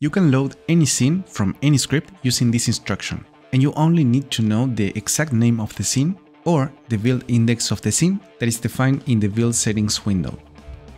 You can load any scene from any script using this instruction, and you only need to know the exact name of the scene or the build index of the scene that is defined in the build settings window.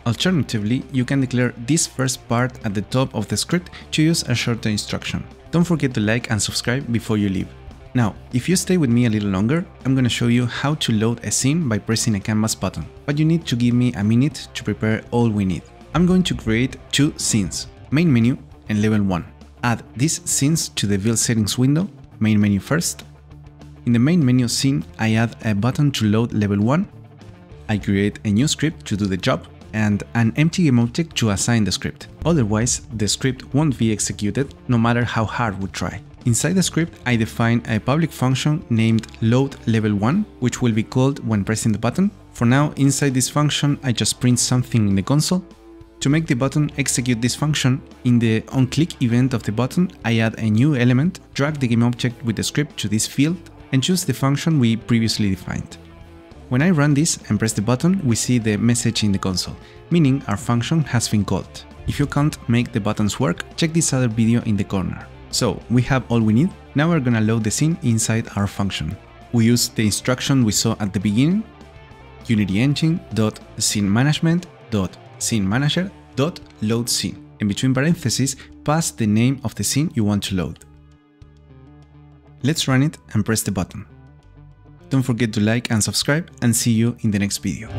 Alternatively, you can declare this first part at the top of the script to use a shorter instruction. Don't forget to like and subscribe before you leave. Now, if you stay with me a little longer, I'm gonna show you how to load a scene by pressing a canvas button, but you need to give me a minute to prepare all we need. I'm going to create two scenes, main menu and level 1. Add these scenes to the build settings window, main menu first. In the main menu scene, I add a button to load level 1. I create a new script to do the job and an empty object to assign the script. Otherwise, the script won't be executed no matter how hard we try. Inside the script, I define a public function named load level 1, which will be called when pressing the button. For now, inside this function, I just print something in the console. To make the button execute this function, in the onClick event of the button, I add a new element, drag the game object with the script to this field, and choose the function we previously defined. When I run this and press the button, we see the message in the console, meaning our function has been called. If you can't make the buttons work, check this other video in the corner. So, we have all we need, now we're gonna load the scene inside our function. We use the instruction we saw at the beginning, unityengine.scenemanagement.scenemanager.loadScene, and between parentheses, pass the name of the scene you want to load. Let's run it and press the button. Don't forget to like and subscribe and see you in the next video.